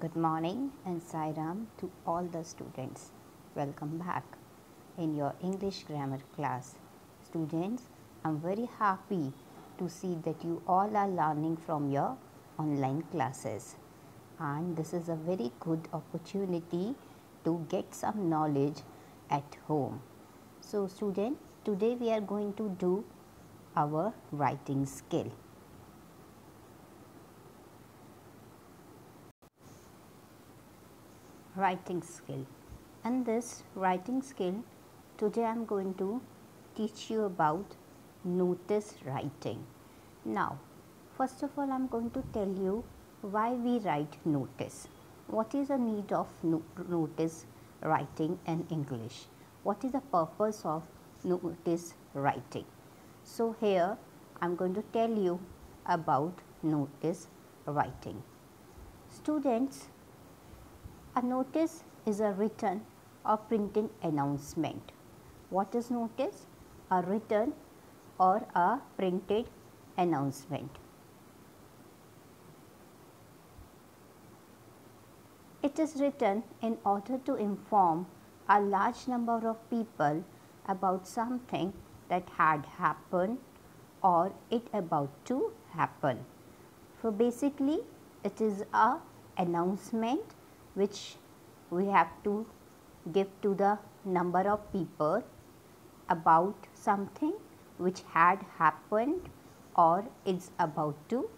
Good morning and Sairam to all the students. Welcome back in your English grammar class. Students, I'm very happy to see that you all are learning from your online classes. And this is a very good opportunity to get some knowledge at home. So, students, today we are going to do our writing skill. Writing skill and this writing skill today I am going to teach you about notice writing. Now first of all I am going to tell you why we write notice. What is the need of no notice writing in English? What is the purpose of notice writing? So here I am going to tell you about notice writing. Students a notice is a written or printed announcement. What is notice? A written or a printed announcement. It is written in order to inform a large number of people about something that had happened or it about to happen. So basically it is a announcement which we have to give to the number of people about something which had happened or is about to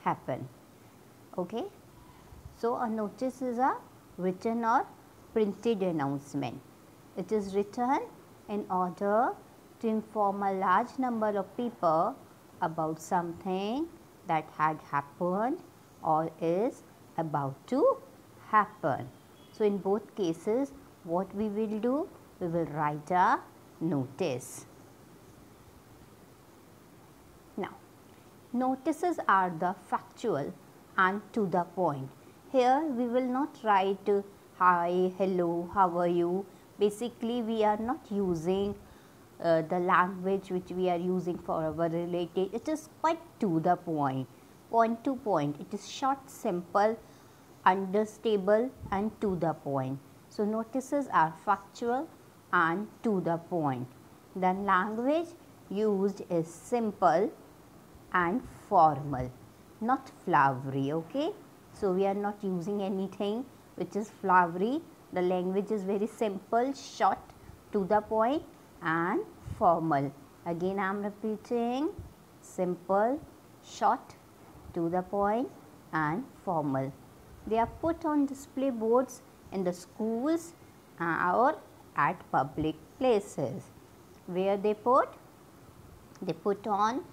happen. Okay. So, a notice is a written or printed announcement. It is written in order to inform a large number of people about something that had happened or is about to happen. So, in both cases what we will do? We will write a notice. Now, notices are the factual and to the point. Here we will not write hi, hello, how are you. Basically we are not using uh, the language which we are using for our related. It is quite to the point, point to point. It is short, simple understable and to the point. So, notices are factual and to the point. The language used is simple and formal, not flowery. Okay? So, we are not using anything which is flowery. The language is very simple, short, to the point and formal. Again, I am repeating simple, short, to the point and formal. They are put on display boards in the schools uh, or at public places. Where they put? They put on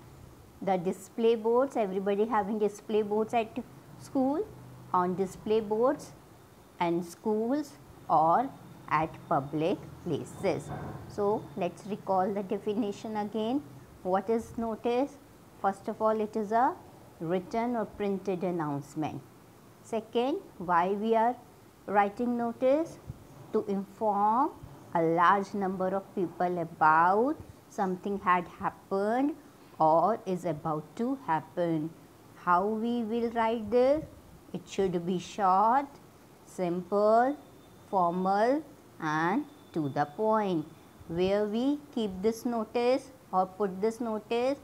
the display boards, everybody having display boards at school, on display boards and schools or at public places. So, let us recall the definition again. What is notice? First of all, it is a written or printed announcement. Second, why we are writing notice? To inform a large number of people about something had happened or is about to happen. How we will write this? It should be short, simple, formal and to the point. Where we keep this notice or put this notice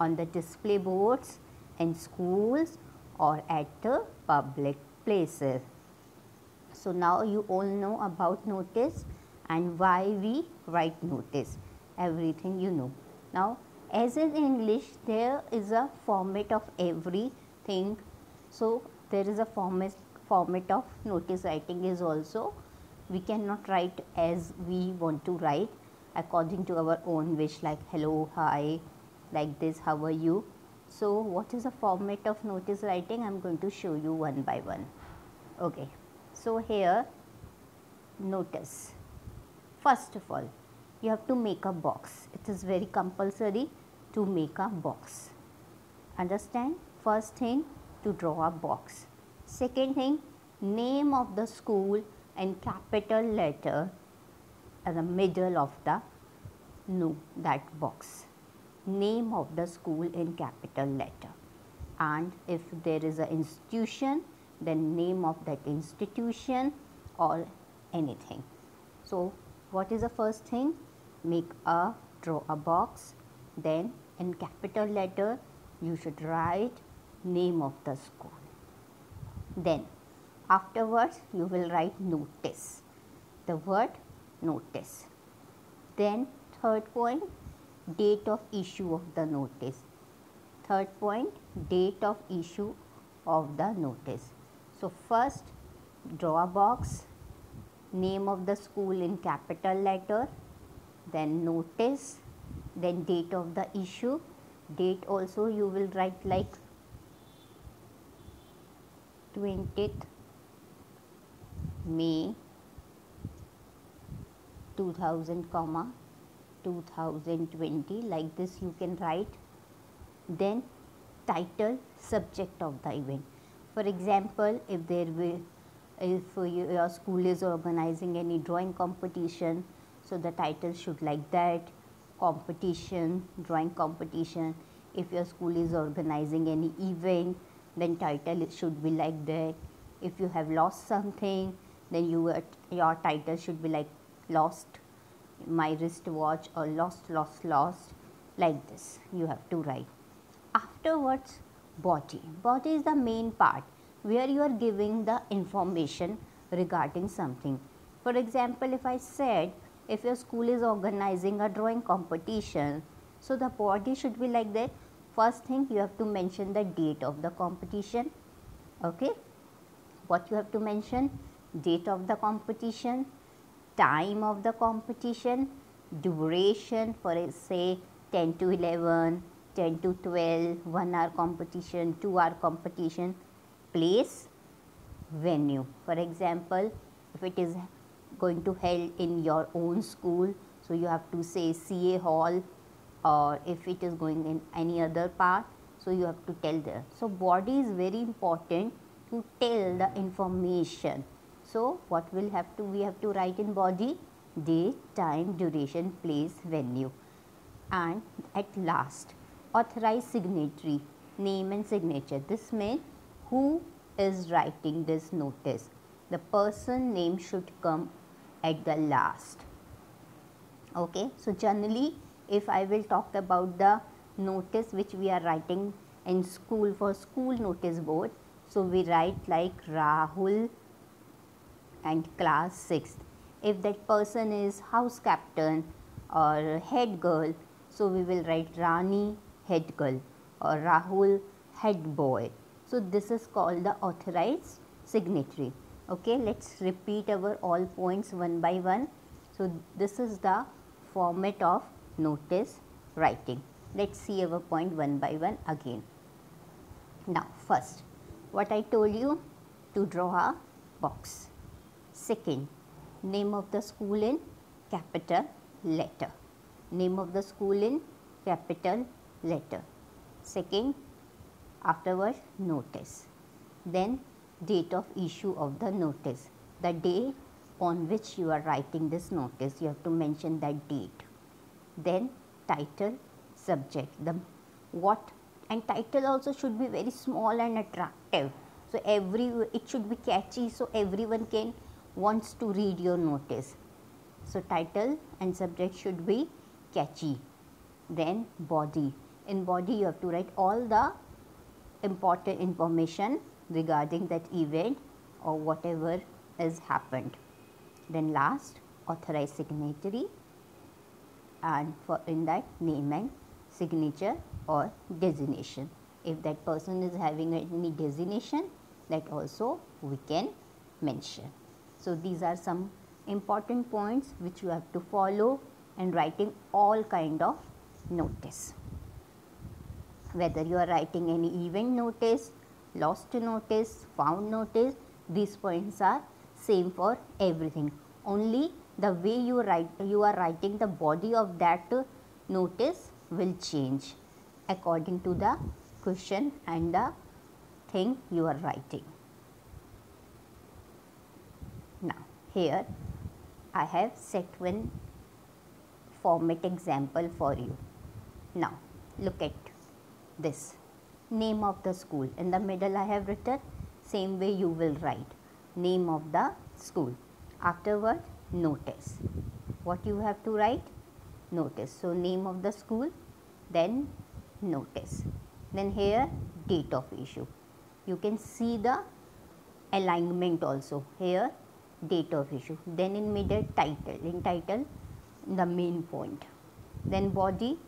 on the display boards in schools or at the public places. So, now you all know about notice and why we write notice everything you know. Now, as in English there is a format of everything. So, there is a format format of notice writing is also we cannot write as we want to write according to our own wish like hello, hi, like this, how are you. So, what is the format of notice writing? I am going to show you one by one. Okay. So, here notice. First of all, you have to make a box. It is very compulsory to make a box. Understand? First thing to draw a box. Second thing, name of the school and capital letter at the middle of the no that box name of the school in capital letter and if there is an institution then name of that institution or anything. So, what is the first thing? Make a draw a box then in capital letter you should write name of the school. Then afterwards you will write notice, the word notice. Then third point date of issue of the notice. Third point date of issue of the notice. So first draw a box, name of the school in capital letter, then notice, then date of the issue, date also you will write like 20th May 2000 comma 2020 like this you can write then title subject of the event. For example if there will if your school is organizing any drawing competition so the title should like that competition drawing competition. If your school is organizing any event then title should be like that. If you have lost something then you your title should be like lost my wristwatch or lost lost lost like this. You have to write. Afterwards body. Body is the main part where you are giving the information regarding something. For example if i said if your school is organizing a drawing competition so the body should be like that. First thing you have to mention the date of the competition okay? What you have to mention? Date of the competition time of the competition duration for say 10 to 11 10 to 12 1 hour competition 2 hour competition place venue. For example if it is going to held in your own school so you have to say ca hall or if it is going in any other part so you have to tell there. So body is very important to tell the information so what will have to we have to write in body date time duration place venue. And at last authorized signatory name and signature. This means who is writing this notice? The person name should come at the last. Okay? So generally if I will talk about the notice which we are writing in school for school notice board. So, we write like Rahul and class 6th. If that person is house captain or head girl, so we will write Rani head girl or Rahul head boy. So, this is called the authorized signatory. Okay, let us repeat our all points one by one. So, this is the format of notice writing. Let us see our point one by one again. Now, first what I told you to draw a box. Second, name of the school in capital letter. Name of the school in capital letter. Second, afterwards notice. Then date of issue of the notice. The day on which you are writing this notice, you have to mention that date then title subject the what and title also should be very small and attractive so every it should be catchy so everyone can wants to read your notice. So title and subject should be catchy. Then body. In body you have to write all the important information regarding that event or whatever has happened. Then last authorized signatory. And for in that name and signature or designation. If that person is having any designation that also we can mention. So, these are some important points which you have to follow and writing all kind of notice. Whether you are writing any event notice, lost notice, found notice, these points are same for everything. Only the way you write you are writing the body of that notice will change according to the question and the thing you are writing. Now, here I have set one format example for you. Now, look at this name of the school in the middle I have written same way you will write name of the school. Afterward notice. What you have to write? Notice. So, name of the school then notice. Then here date of issue. You can see the alignment also here date of issue. Then in middle title, in title the main point. Then body,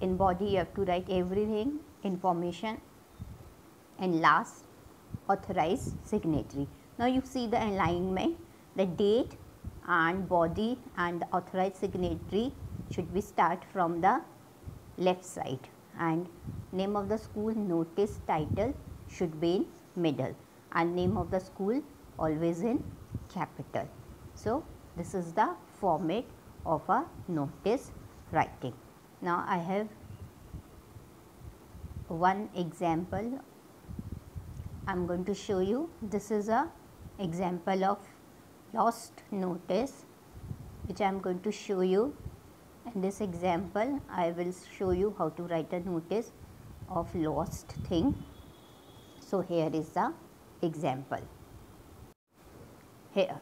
in body you have to write everything information and last authorized signatory. Now you see the alignment, the date and body and authorized signatory should be start from the left side and name of the school notice title should be in middle and name of the school always in capital. So, this is the format of a notice writing. Now, I have one example I am going to show you. This is a example of lost notice which I am going to show you. In this example, I will show you how to write a notice of lost thing. So, here is the example here.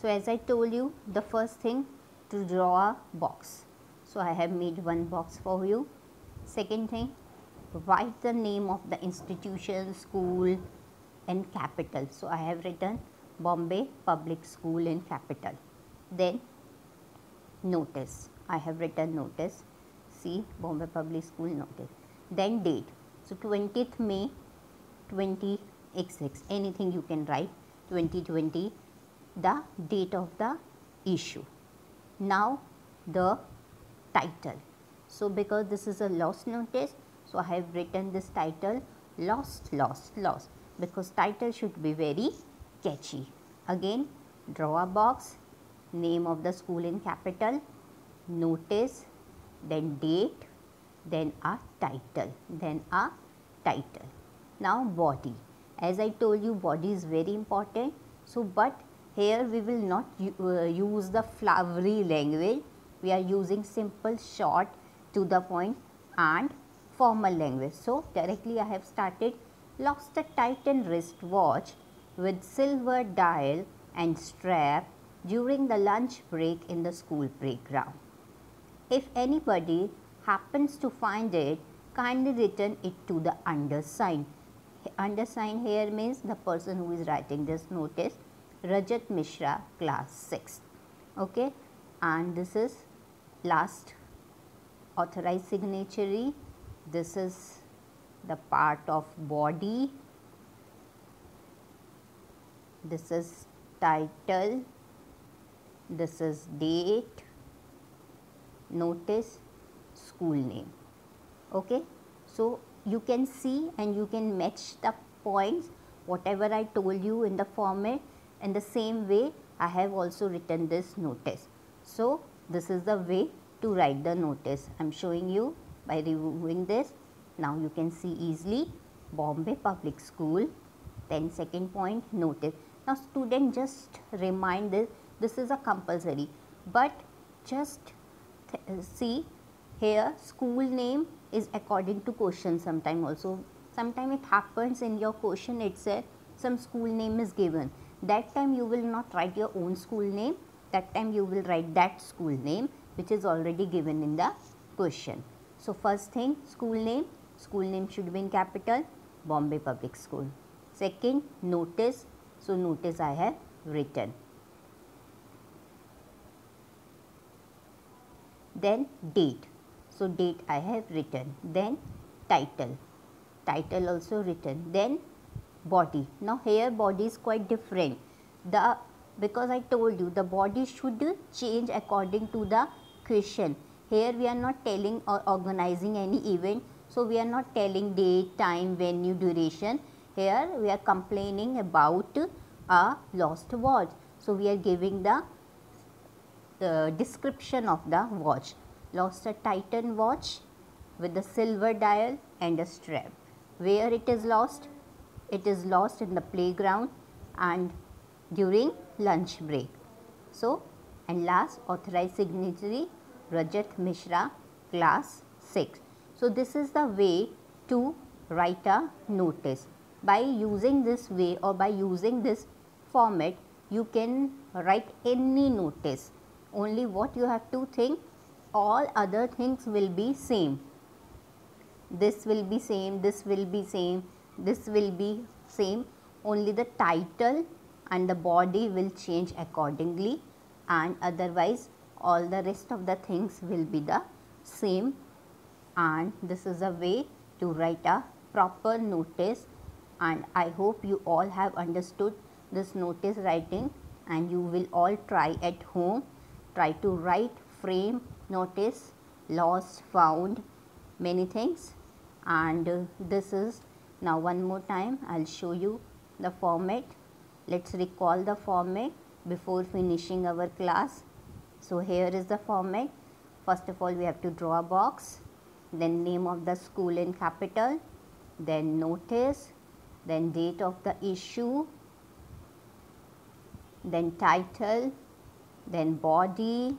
So, as I told you the first thing to draw a box. So, I have made one box for you. Second thing write the name of the institution, school in capital. So, I have written Bombay Public School in capital. Then notice, I have written notice, see Bombay Public School notice. Then date, so 20th May 20x6, anything you can write 2020, the date of the issue. Now the title. So, because this is a lost notice, so I have written this title lost, lost, lost because title should be very catchy. Again draw a box, name of the school in capital, notice, then date, then a title, then a title. Now body, as I told you body is very important. So, but here we will not uh, use the flowery language, we are using simple short to the point and formal language. So, directly I have started lost a Titan wristwatch with silver dial and strap during the lunch break in the school playground. If anybody happens to find it, kindly return it to the undersigned. Undersigned here means the person who is writing this notice, Rajat Mishra, class 6. Okay, and this is last authorized signatory. This is the part of body. This is title. This is date. Notice school name. Okay? So you can see and you can match the points. Whatever i told you in the format in the same way i have also written this notice so this is the way to write the notice i am showing you by removing this now you can see easily Bombay Public School. Then second point notice. Now student just remind this, this is a compulsory, but just uh, see here school name is according to question sometime also. Sometime it happens in your question itself some school name is given. That time you will not write your own school name, that time you will write that school name which is already given in the question. So, first thing school name school name should be in capital Bombay Public School. Second notice, so notice I have written. Then date, so date I have written. Then title, title also written. Then body. Now here body is quite different. The because I told you the body should change according to the question. Here we are not telling or organizing any event so, we are not telling date, time, venue, duration. Here we are complaining about a lost watch. So, we are giving the, the description of the watch. Lost a Titan watch with a silver dial and a strap. Where it is lost? It is lost in the playground and during lunch break. So, and last authorized signatory Rajat Mishra class 6. So, this is the way to write a notice. by using this way or by using this format you can write any notice only what you have to think all other things will be same this will be same this will be same this will be same only the title and the body will change accordingly and otherwise all the rest of the things will be the same. And this is a way to write a proper notice and I hope you all have understood this notice writing and you will all try at home try to write frame notice lost found many things. And uh, this is now one more time I will show you the format let us recall the format before finishing our class. So, here is the format first of all we have to draw a box then name of the school in capital then notice then date of the issue then title then body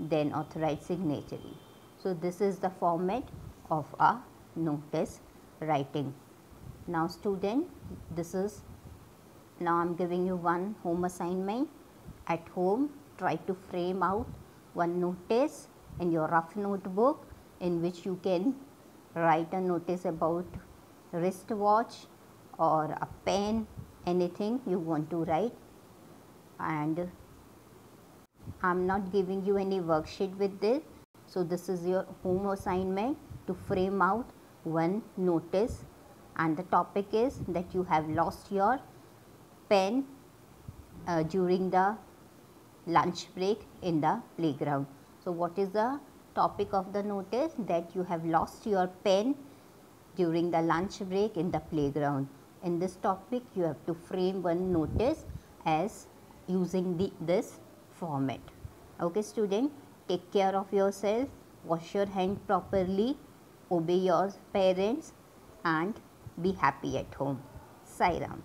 then authorized signatory. So, this is the format of a notice writing. Now, student this is now I am giving you one home assignment at home try to frame out one notice in your rough notebook in which you can write a notice about wristwatch or a pen anything you want to write and I am not giving you any worksheet with this. So, this is your home assignment to frame out one notice and the topic is that you have lost your pen uh, during the lunch break in the playground. So, what is the topic of the notice that you have lost your pen during the lunch break in the playground. In this topic you have to frame one notice as using the, this format. Okay student, take care of yourself, wash your hand properly, obey your parents and be happy at home. Sai Ram.